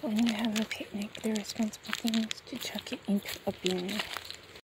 When you have a picnic, the responsible thing is to chuck it into a bin.